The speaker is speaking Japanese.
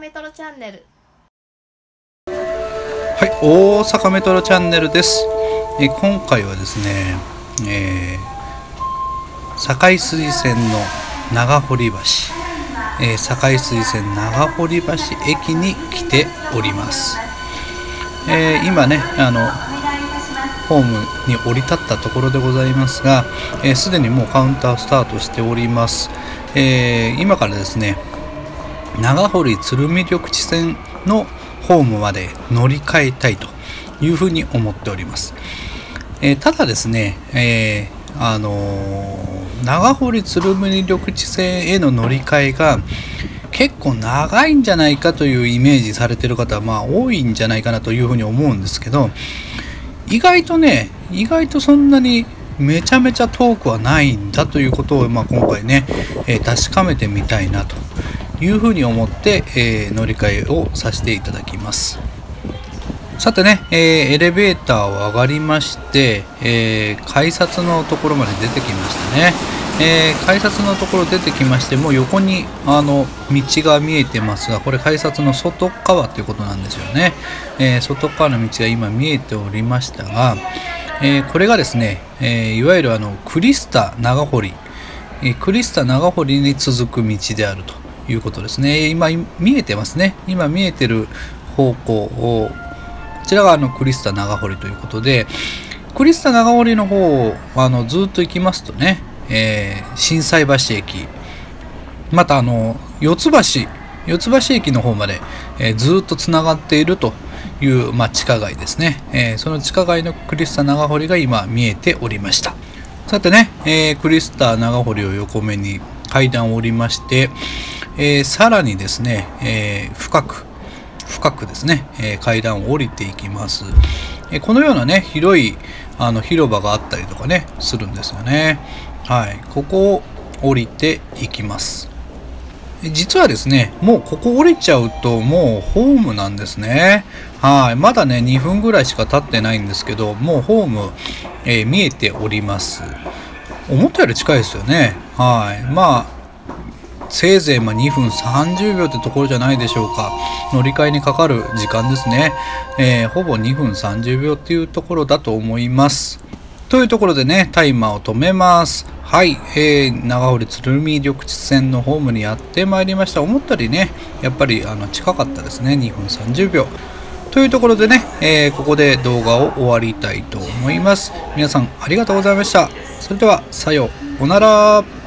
メトロチャンネルはい、大阪メトロチャンネルです。え今回はですね、えー堺水線の長堀橋、えー堺水線長堀橋駅に来ております。えー今ね、あの、ホームに降り立ったところでございますが、えーすでにもうカウンタースタートしております。え今からですね、長堀鶴見緑地線のホームまで乗り換えたいというふうに思っております。えーただですね、えーあのー長堀鶴見緑地線への乗り換えが結構長いんじゃないかというイメージされてる方はまあ多いんじゃないかなというふうに思うんですけど意外とね意外とそんなにめちゃめちゃ遠くはないんだということを、まあ、今回ね、えー確かめてみたいなというふうに思って、えー乗り換えをさせていただきます。さてね、えーエレベーターを上がりまして、えー改札のところまで出てきましたね、え改札のところ出てきましてもう横にあの道が見えてますがこれ改札の外側ということなんですよね、え外側の道が今見えておりましたが、えこれがですね、えいわゆるあのクリスタ長堀。えクリスタ長堀に続く道であると。いうことですね。今見えてますね。今見えてる方向を、こちらがあのクリスタ長堀ということで、クリスタ長堀の方をあのずっと行きますとね、えー心斎橋駅、またあの四ツ橋、四ツ橋駅の方まで、えーずっとつながっているという、まあ、地下街ですね、えーその地下街のクリスタ長堀が今見えておりました。さてね、えークリスタ長堀を横目に階段を降りまして、えーさらにですね、えー深く、深くですね、え階段を降りていきます。えこのようなね、広いあの広場があったりとかね、するんですよね。はい、ここを降りていきます。実はですね、もうここ降りちゃうともうホームなんですね。はい。まだね、2分ぐらいしか経ってないんですけど、もうホーム、えー見えております。思ったより近いですよね。はい。まあ、せいぜいま2分30秒ってところじゃないでしょうか。乗り換えにかかる時間ですね。えーほぼ2分30秒っていうところだと思います。というところでね、タイマーを止めます。はい、えー、長堀鶴見緑地線のホームにやってまいりました。思ったよりね、やっぱりあの近かったですね。2分30秒。というところでね、えーここで動画を終わりたいと思います。皆さんありがとうございました。それでは、さようなら。